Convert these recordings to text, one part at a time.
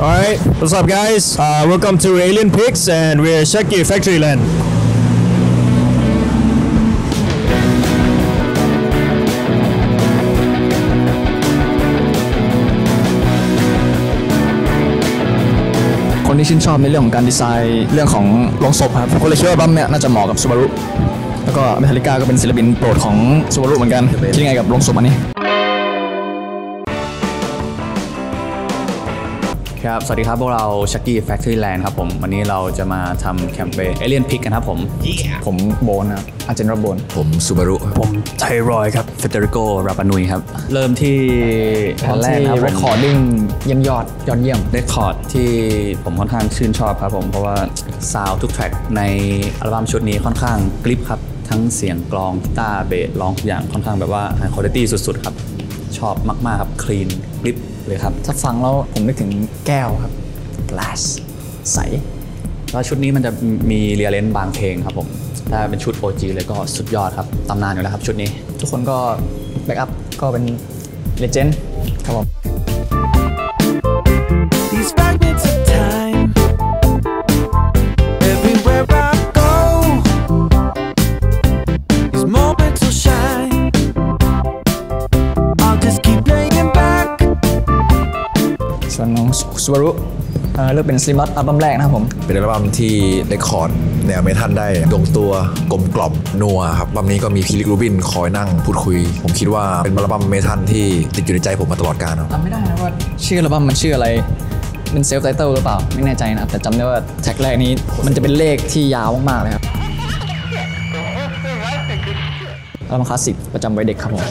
Alright, what's up, guys? Uh, welcome to Alien Pigs, and we're Shaki Factoryland. คนที่ชื่นชอบในเรื่องของการดีไซน์เรื่องของโลงศพครับก็เลยคิดว่าบัมเนี่ยน่าจะเหมาะกับซูบารุแล้วก็เมทัลิก้าก็เป็นศิลปินโปรดของซูบารุเหมือนกันคิดยังไงกับโลงศพอันนี้ ครับ สวัสดีครับ พวกเรา Chucky Factory Land ครับผม วันนี้เราจะมาทำแคมเปญ Alien Pick กันครับผม ผมโบนนะครับอาร์เยนร็อบเบน ผมซูบารุผมไทรอยครับเฟเดริโกราปานุยครับ เริ่มที่แผ่นแรกที่นะครับ recording เยี่ยมยอดยอดเยี่ยม record ที่ผมค่อนข้างชื่นชอบครับผมเพราะว่าซาวทุก track ในอัลบั้มชุดนี้ค่อนข้าง crisp ครับทั้งเสียงกลองกีตาร์เบสร้องทุกอย่างค่อนข้างแบบว่า high คุณภาพสุดๆครับ ชอบมาก ๆ ครับคลีนกริปเลยครับ ถ้าฟังแล้วผมนึกถึงแก้วครับ glass ใส แล้วชุดนี้มันจะมีเรียเลนบางเพลงครับผม ถ้าเป็นชุด OG เลยก็สุดยอดครับตำนานอยู่แล้วครับชุดนี้ ทุกคนก็แบ็กอัพก็เป็นเลเจนด์ครับผม These fragments of time. ซูบารุเอ่อเลือกเป็น Slipknot อัลบั้มแรกนะครับผม เป็นอัลบั้มที่ record แนวเมทัลได้ลงตัวกลมกล่อมนัวครับอัลบั้มนี้ก็มีพี่ Rick Rubin คอยนั่งพูดคุย ผมคิดว่าเป็นอัลบั้มเมทัลที่ติดอยู่ในใจผมมาตลอดกาลครับจำไม่ได้นะว่าชื่ออัลบั้มมันชื่ออะไรเป็น self-titled หรือเปล่า ไม่แน่ใจนะครับ แต่จำได้ว่า track แรกนี้มันจะเป็นเลขที่ยาวมากๆเลยครับอัลบั้มคลาสสิกประจำวัยเด็กครับผม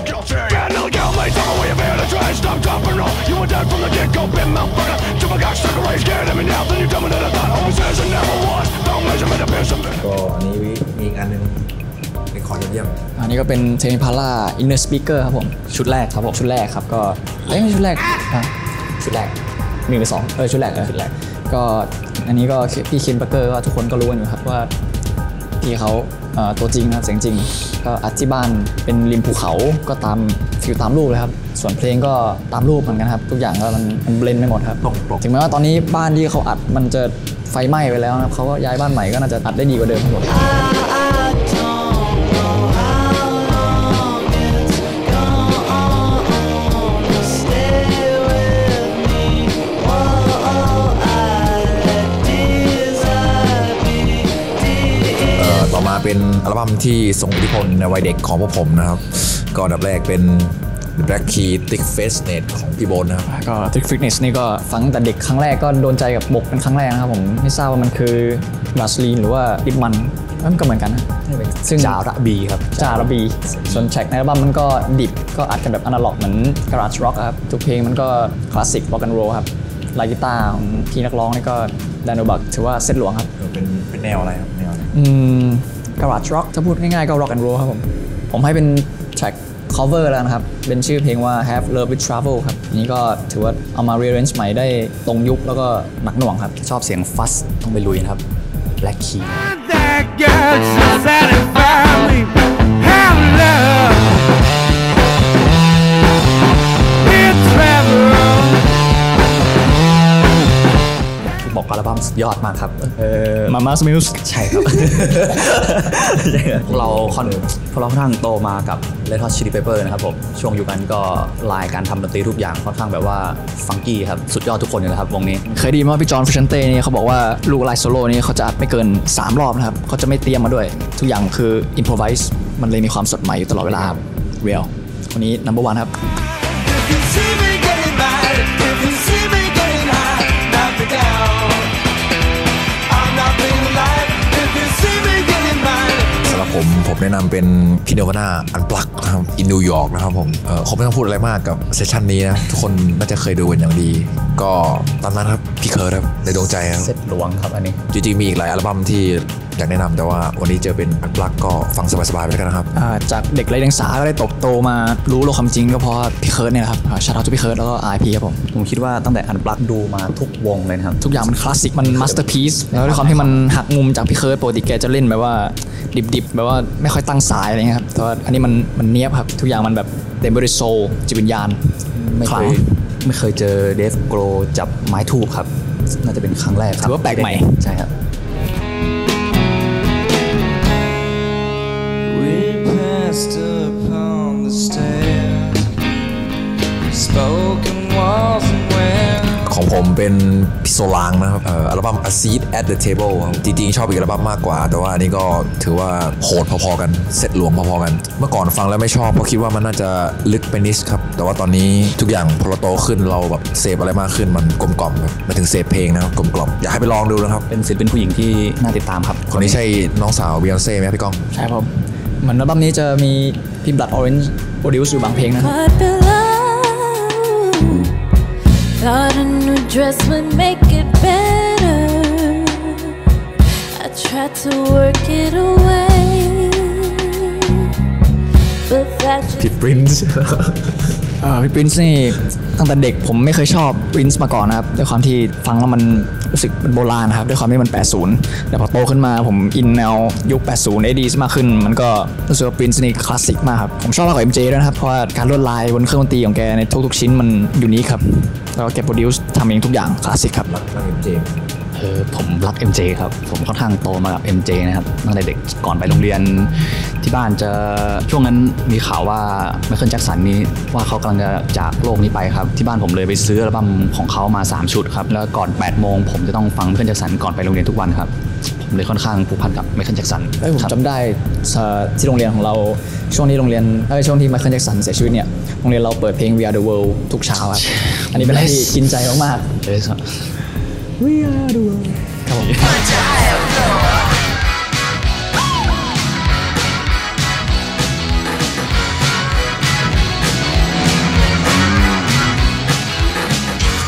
ก็อันนี้มีอีกอันหนึ่ง record ยอดเยี่ยม อันนี้ก็เป็น Tame Impala Innerspeaker ครับผม ชุดแรกครับผมชุดแรกครับก็เอ้ยไม่ใช่ชุดแรกอะชุดแรกมีไปสองเออชุดแรกเออชุดแรกก็อันนี้ก็พี่ Kevin Parker ก็ทุกคนก็รู้กันอยู่ครับว่า พี่เขาเอ่อตัวจริงนะครับเสียงจริง ก็อัดที่บ้านเป็นริมภูเขาก็ตาม feel ตามรูปเลยครับ ส่วนเพลงก็ตามรูปเหมือนกันครับ ทุกอย่างก็มันมัน blend ไปหมดครับตรงปกถึงแม้ว่าตอนนี้บ้านที่เขาอัดมันจะไฟไหม้ไปแล้วนะครับเขาก็ย้ายบ้านใหม่ก็น่าจะอัดได้ดีกว่าเดิมครับผมเเป็นอัลบั้มที่ทรงอิทธิพลในวัยเด็กของพวกผมนะครับ ก็อันดับแรกเป็น The Black Key Thick Face Net ของพี่โบนนะครับก็ทริกฟิตเนสนี่ก็ฟังแต่เด็กครั้งแรกก็โดนใจกับบกเป็นครั้งแรกนะครับผมไม่ทราบว่ามันคือบาสลีนหรือว่าดิบมันเอ้ยมันก็เหมือนกันนะซึ่งจาระบีครับจาระบี ส่วนแทร็กในอัลบั้มมันก็ดิบก็อัดกันแบบอนาล็อกเหมือนการ์ดร็อกครับ ทุกเพลงมันก็คลาสสิกร็อกแอนด์โรครับลายกีตาร์ของพี่นักร้องนี่ก็ดานโนบักถือว่าเซตหลวงครับเป็นเป็นแนวอะไรครับแนวอะไรอืม การ์ดร็อกถ้าพูดง่ายๆก็ร็อกแอนด์โรครับผม ผมให้เป็นแทร็ก cover แล้วนะครับ เป็นชื่อเพลงว่า Have Love with Travel ครับอันนี้ก็ถือว่าเอามา rearrange ใหม่ได้ตรงยุคแล้วก็หนักหน่วงครับ ชอบเสียงฟัสต้องไปลุยนะครับ Black Key ยอดมากครับเออมามาสมิลส์ใช่ครับพวกเราค่อนพวกเราค่อนข้างโตมากับ Red Hot Chili Pepper นะครับผม ช่วงยุคนั้นก็ลายการทำดนตรีทุกอย่างค่อนข้างแบบว่า funky ครับ สุดยอดทุกคนเลยนะครับวงนี้ เคยได้ยินมาพี่ John Frusciante นี่เขาบอกว่าลูกลายโซโล่นี่เขาจะอัดไม่เกิน 3 รอบนะครับเขาจะไม่เตรียมมาด้วย ทุกอย่างคืออินพ o ไวส์มันเลยมีความสดใหม่อยู่ตลอดเวลาครับ real คนนี้ number one ครับ If you see me getting mad, ผมผมแนะนำเป็นพี่ Nirvana Unplugged นะครับ in New York นะครับผมเออคงไม่ต้องพูดอะไรมากกับ session นี้นะ ทุกคนน่าจะเคยดูกันอย่างดี ก็ตามนั้นครับพี่เคิร์ตครับในดวงใจครับเซตหลวงครับอันนี้ จริงๆมีอีกหลายอัลบั้มที่ อยากแนะนำแต่ว่าวันนี้เจอเป็น Unplugged ก็ฟังสบายๆไปแล้วกันนะครับอ่าจากเด็กไร้เดียงสาก็ได้โตบโตมารู้โลกความจริงก็เพราะพี่เคิร์ตเนี่ยนะครับ shout out พี่เคิร์ตแล้วก็ RIP ครับผมผมคิดว่าตั้งแต่ Unplugged ดูมาทุกวงเลยนะครับ ทุกอย่างมันคลาสสิกมัน masterpiece แล้วด้วยความที่มันหักมุมจากพี่เคิร์ดปกติแกจะเล่นแบบว่าดิบๆแบบว่าไม่ค่อยตั้งสายอะไรเงี้ยครับแต่ว่าอันนี้มันมันเนี้ยบครับทุกอย่างมันแบบเต็มไปด้วยโซลจิตวิญญาณไม่ขเคลังยไม่เคยเจอเดฟโกรจับไม้ทูบครับน่าจะเป็นครั้งแรกครับถือว่าแปลกใหม่ใช่ครับ เป็นพี่ Solange นะครับเอ่ออัลบั้ม A Seat at the Table ครับจริงๆ ชอบอีกอัลบั้มมากกว่า แต่ว่าอันนี้ก็ถือว่าโหดพอๆกันเซตหลวงพอๆกัน เมื่อก่อนฟังแล้วไม่ชอบเพราะคิดว่ามันน่าจะลึกไปนิดครับ แต่ว่าตอนนี้ทุกอย่างพอเราโตขึ้นเราแบบเสพอะไรมากขึ้นมันกลมกล่อมครับหมายถึงเสพเพลงนะครับกลมกล่อมอยากให้ไปลองดูนะครับ เป็นศิลปินผู้หญิงที่น่าติดตามครับ คนนี้ใช่น้องสาวบียอนเซ่ไหมครับพี่ก้อง ใช่ครับเหมือนอัลบั้มนี้จะมีพี่ Blood Orange Produce อยู่บางเพลงนะ Caught below. Thought a new dress would make it better. I tried to work it away. But that just พี่ปรินซ์เอ่อพี่ปรินซ์นี่ ตั้งแต่เด็กผมไม่เคยชอบปรินซ์มาก่อนนะครับด้วยความที่ฟังแล้วมันรู้สึกมันโบราณนะครับด้วยความที่มัน 80 แต่พอโตขึ้นมาผมอินแนวยุค 80 80มากขึ้น มันก็รู้สึกว่าปรินซ์นี่คลาสสิกมากครับ ผมชอบมากกว่า MJ ด้วยนะครับ เพราะว่าการลวดลายบนเครื่องดนตรีของแกในทุกๆชิ้นมัน unique ครับ แล้วก็แก produce ทำเองทุกอย่างคลาสสิกครับ เออผมรัก MJ ครับ ผมค่อนข้างโตมากับ MJ นะครับตั้งแต่เด็กก่อนไปโรงเรียน ที่บ้านจะช่วงนั้นมีข่าวว่าไมเคิลแจ็คสันนี้ว่าเขากำลังจะจากโลกนี้ไปครับ ที่บ้านผมเลยไปซื้ออัลบั้มของเขามา 3 ชุดครับ แล้วก่อน 8 โมงผมจะต้องฟังไมเคิลแจ็คสันก่อนไปโรงเรียนทุกวันครับ ผมเลยค่อนข้างผูกพันกับไมเคิลแจ็คสันเอ้ยผมจำได้เอ่อที่โรงเรียนของเราช่วงที่โรงเรียนเอ้ยช่วงที่ไมเคิลแจ็คสันเสียชีวิตเนี่ยโรงเรียนเราเปิดเพลง We Are the World ทุกเช้าครับอันนี้เป็นอะไรที่กินใจมากๆ เลยครับ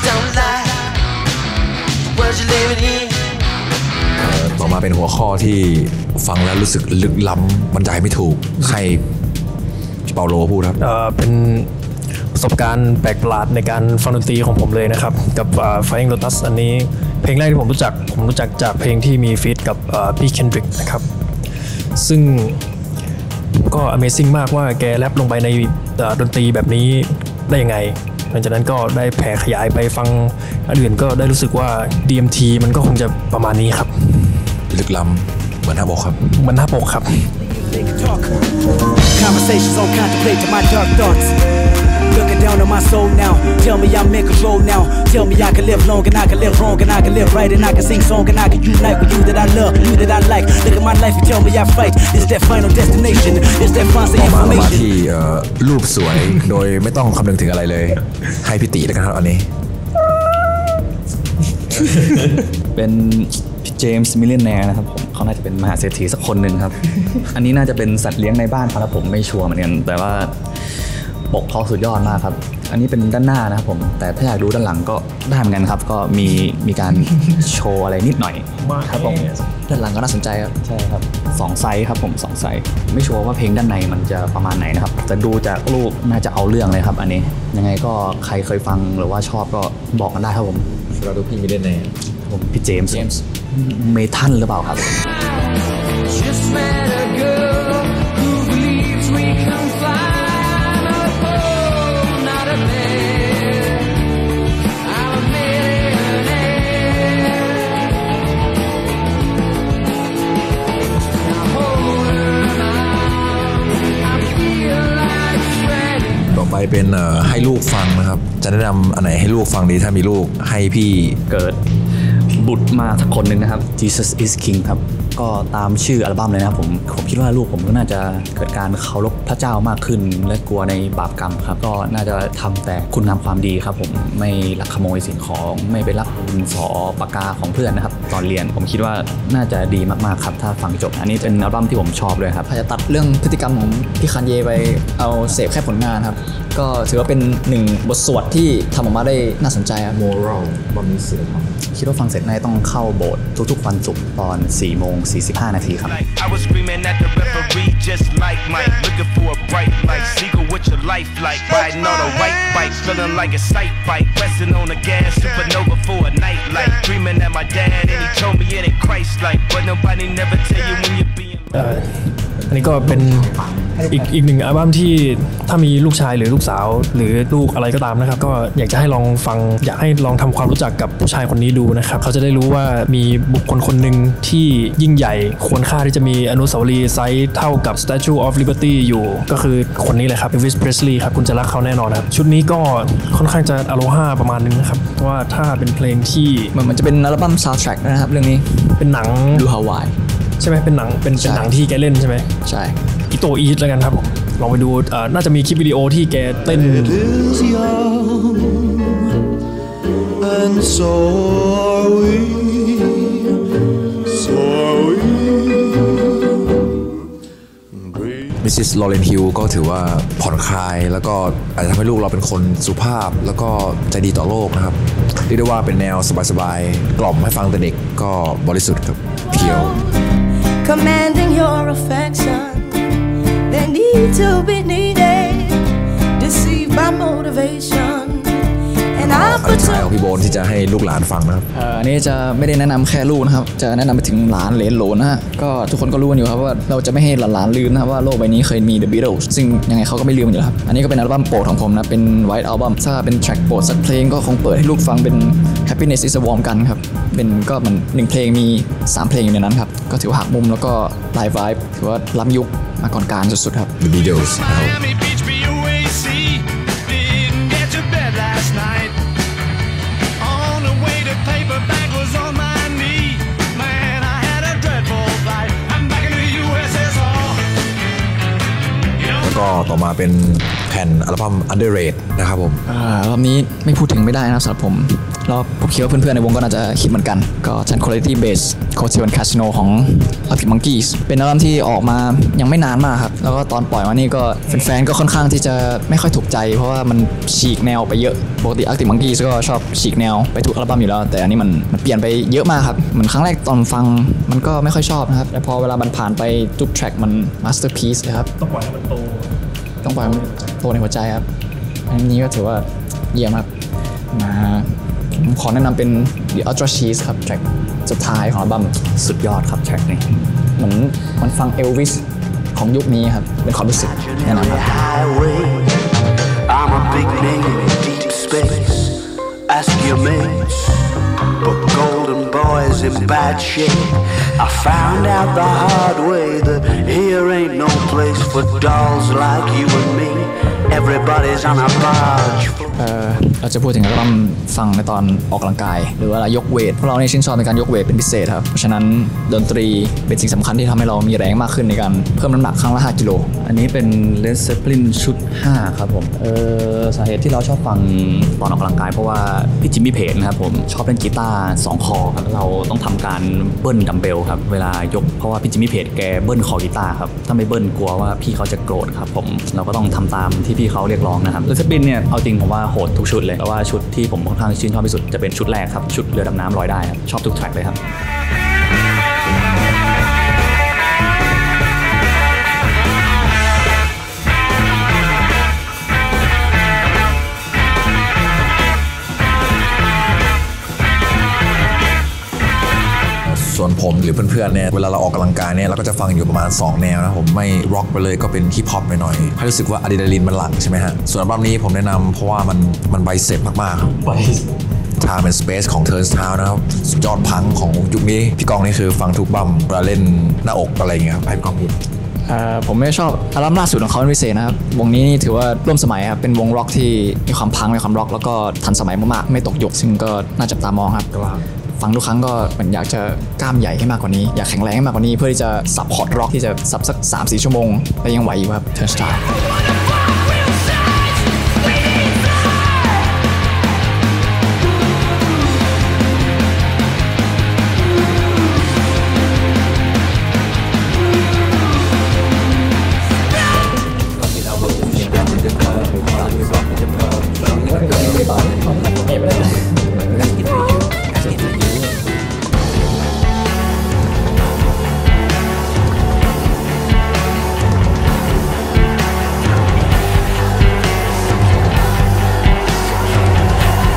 Don't lie, words you're living in. ต่อมาเป็นหัวข้อที่ฟังแล้วรู้สึกลึกล้ำบรรยายไม่ถูกให้พี่เปาโลพูดครับ เอ่อเป็น ประสบการณ์แปลกประหลาดในการฟังดนตรีของผมเลยนะครับ กับเอ่อ Flying Lotus อันนี้เพลงแรกที่ผมรู้จัก ผมรู้จักจากเพลงที่มีฟีดกับเอ่อพี่เคนดริกนะครับ ซึ่งก็ Amazing มากว่าแกแรปลงไปในเอ่อดนตรีแบบนี้ได้ยังไงหลังจากนั้นก็ได้แผ่ขยายไปฟังอันอื่นก็ได้รู้สึกว่า DMT มันก็คงจะประมาณนี้ครับ ลึกล้ำเหมือนท่าบอกครับเหมันหน้าปกครับ They can talk. Conversations on contemplate to my dark thoughts. Looking down on my soul now. Tell me I'm in control now. Tell me I can live long and I can live wrong and I can live right and I can sing song and I can unite with you that I love, you that I like. Look at my life and tell me I fight. Is that final destination? Is that fancy ต่อมาเรามา information? ที่เอ่อรูปสวย โดยไม่ต้องคำนึงถึงอะไรเลย ให้พิติแล้วกันครับอันนี้ เป็นพี่เจมส์มิลเลนแนร์นะครับผมเขาน่าจะเป็นมหาเศรษฐีสักคนหนึ่งครับ อันนี้น่าจะเป็นสัตว์เลี้ยงในบ้านเขาแล้วผมไม่ชัวร์เหมือนกัน แต่ว่า ปกเขาสุดยอดมากครับ อันนี้เป็นด้านหน้านะครับผม แต่ถ้าอยากดูด้านหลังก็ได้เหมือนกันครับ ก็มีมีการโชว์อะไรนิดหน่อยครับผมด้านหลังก็น่าสนใจครับ ใช่ครับสองไซส์ครับผมสองไซส์ ไม่ชัวร์ว่าเพลงด้านในมันจะประมาณไหนนะครับ แต่ดูจากรูปน่าจะเอาเรื่องเลยครับ อันนี้ ยังไงก็ใครเคยฟังหรือว่าชอบก็บอกกันได้ครับผมเราดูพี่มิเดนแน่ผมพี่เจมส์เมทันหรือเปล่าครับ Just met a girl เป็นให้ลูกฟังนะครับ จะแนะนำอันไหนให้ลูกฟังดีถ้ามีลูกให้พี่เกิดบุตรมาสักคนหนึ่งนะครับ Jesus is King ครับ ก็ตามชื่ออัลบั้มเลยนะครับผมผมคิดว่าลูกผมก็น่าจะเกิดการเคารพพระเจ้ามากขึ้น และกลัวในบาปกรรมครับ ก็น่าจะทำแต่คุณงามความดีครับ ผมไม่ลักขโมยสิ่งของไม่ไปลักดินสอปากกาของเพื่อนนะครับ ตอนเรียนผมคิดว่าน่าจะดีมากๆครับ ถ้าฟังจบ อันนี้เป็นอัลบั้มที่ผมชอบเลยครับอาจจะตัดเรื่องพฤติกรรมของพี่คันเยไปเอาเสพแค่ผลงานครับ ก็ถือว่าเป็นหนึ่งบทสวดที่ทำออกมาได้น่าสนใจครับ moral บอมนี้เสือ คิดว่าฟังเสร็จน่าจะต้องเข้าโบสถ์ทุกๆวันศุกร์ตอน4โมง45 นาทีครับ Like I was screaming at the referee just like Mike, looking for a bright light. Seagull, what your life like? Riding on a white bike, feeling like a sight bike. Pressing on the gas, supernova for a night light. Dreaming at my dad, and he told me it ain't Christ like. But nobody never tell you when you're being. เอ่ออันนี้ก็เป็นอีกอีกหนึ่งอัลบั้มที่ถ้ามีลูกชายหรือลูกสาว หรือลูกอะไรก็ตามนะครับ ก็อยากจะให้ลองฟัง อยากให้ลองทำความรู้จักกับผู้ชายคนนี้ดูนะครับ เขาจะได้รู้ว่ามีบุคคลคนหนึ่งที่ยิ่งใหญ่ควรค่าที่จะมีอนุสาวรีย์ไซส์เท่ากับ Statue of Liberty อยู่ ก็คือคนนี้แหละครับ Elvis Presley ครับคุณจะรักเขาแน่นอนครับ ชุดนี้ก็ค่อนข้างจะอโลฮาประมาณนึงนะครับเพราะว่าถ้าเป็นเพลงที่เหมือนมันจะเป็นอัลบั้มซาวด์แทร็กนะครับเรื่องนี้เป็นหนังดูฮาวาย ใช่ไหมเป็นหนังเป็นเป็นหนังที่แกเล่นใช่ไหมใช่อิโตอีทแล้วกันครับผมลองไปดูเอ่อน่าจะมีคลิปวิดีโอที่แกเต้น is young, and so are we. So are we. Breathe. มิสซิสลอเรนฮิลก็ถือว่าผ่อนคลาย แล้วก็อาจจะทำให้ลูกเราเป็นคนสุภาพ แล้วก็ใจดีต่อโลกนะครับเรียกได้ว่าเป็นแนวสบายๆ กล่อมให้ฟังแต่เด็กก็บริสุทธิ์ครับเพียว commanding your affection. They need to be needed, deceived by motivation. And I อัน put ท้าย you ของพี่โบนที่จะให้ลูกหลานฟังนะครับเอ่ออันนี้จะไม่ได้แนะนำแค่ลูกนะครับ จะแนะนำไปถึงหลานเหลนโหลนนะฮะก็ทุกคนก็รู้กันอยู่ครับว่าเราจะไม่ให้หลานๆลืมนะครับว่าโลกใบนี้เคยมี The Beatles ซึ่งยังไงเขาก็ไม่ลืมอยู่แล้วครับ อันนี้ก็เป็นอัลบั้มโปรดของผมนะ เป็น White Album ถ้าเป็นแทร็กโปรดสักเพลงก็คงเปิดให้ลูกฟังเป็น Happiness is a Warm กันครับ เป็นก็มันหนึ่งเพลงมี 3 เพลงอยู่ในนั้นครับ ก็ถือว่าหักมุมแล้วก็ Live Vibe ถือว่าล้ำยุคมาก่อนการสุดๆครับ The Beatles นะครับ ต่อมาเป็นแผ่นอัลบั้ม Underrated นะครับผมอ่ารอบนี้ไม่พูดถึงไม่ได้นะครับสำหรับผมแล้วผมคิดว่าเพื่อนๆในวงก็น่าจะคิดเหมือนกัน ก็ชัน Quality Base c o t i o n Casino ของ Arctic Monkeys เป็นอัลบั้มที่ออกมายังไม่นานมากครับ แล้วก็ตอนปล่อยมานี่ก็แฟนๆก็ค่อนข้างที่จะไม่ค่อยถูกใจ เพราะว่ามันฉีกแนวไปเยอะปกติ Arctic Monkeys ก็ชอบฉีกแนวไปทุกอัลบั้มอยู่แล้ว แต่อันนี้มันมันเปลี่ยนไปเยอะมากครับเหมือนครั้งแรกตอนฟังมันก็ไม่ค่อยชอบนะครับแต่พอเวลามันผ่านไปทุกแทร็กมัน masterpiece เลยครับต้องปล่อยให้มันโต ต้องปล่อยมันโตในหัวใจครับ อันนี้ก็ถือว่าเยี่ยมครับมาผมขอแนะนำเป็น The Ultra Cheese ครับแทร็กสุดท้ายของอัลบั้มสุดยอดครับแทร็กนี้เหมือนมันฟังเอลวิสของยุคนี้ครับ เป็นความรู้สึกแนะนำครับ in bad shape. I found out the hard way that here ain't no place for dolls like you and me. Everybody's on a barge. เอ่อเราจะพูดถึงอัลบั้มฟังในตอนออกกำลังกาย หรือว่ายกเวทพวกเราเนี่ยชื่นชอบในการยกเวทเป็นพิเศษครับ เพราะฉะนั้นดนตรีเป็นสิ่งสำคัญที่ทำให้เรามีแรงมากขึ้นในการเพิ่มน้ำหนักครั้งละ 5 กิโล อันนี้เป็น Led Zeppelin ชุด 5 ครับผมเออสาเหตุที่เราชอบฟังตอนออกกำลังกาย เพราะว่าพี่ Jimmy Page นะครับผมชอบเล่นกีตาร์2คอครับเราต้องทำการเบิ้ลดัมเบลครับเวลายกเพราะว่าพี่ Jimmy Page แกเบิ้ลคอกีตาร์ครับถ้าไม่เบิ้ลกลัวว่าพี่เขาจะโกรธครับผมเราก็ต้องทำตามที่พี่เขาเรียกร้องนะครับ Led Zeppelin เนี่ยเอาจริงผมว่าโหดทุกชุดเลยแต่ว่าชุดที่ผมค่อนข้างชื่นชอบที่สุดจะเป็นชุดแรกครับชุดเรือดำน้ำลอยได้ครับชอบทุก track เลยครับ หรือเพื่อนๆเนี่ยเวลาเราออกกำลังกายเนี่ยเราก็จะฟังอยู่ประมาณ 2 แนวนะผมไม่ร็อกไปเลยก็เป็นฮิปฮอปไปหน่อยให้รู้สึกว่าอะดรีนาลีนมันหลั่งใช่ไหมฮะส่วนอัลบั้มนี้ผมแนะนำเพราะว่ามันมัน biceps มากๆครับไบ Time and Space ของ Turnstile นะครับสุดยอดพังก์ของยุคนี้ พี่กองนี่คือฟังทุกอัลบั้มเวลาเล่นหน้าอกอะไรอย่างเงี้ยครับให้พี่กองพูดเอ่อผมไม่ชอบอัลบั้มล่าสุดของเขาเป็นพิเศษนะครับ วงนี้นี่ถือว่าร่วมสมัยครับ เป็นวงร็อกที่มีความพังก์มีความร็อกแล้วก็ทันสมัยมากๆ ไม่ตกยุคซึ่งก็น่าจับตามองครับ ฟังทุกครั้งก็เหมือนอยากจะกล้ามใหญ่ให้มากกว่านี้ อยากแข็งแรงให้มากกว่านี้ เพื่อที่จะสับคอร์ดร็อกที่จะสับสัก3-4ชั่วโมงแล้วยังไหวอยู่ครับ Turnstile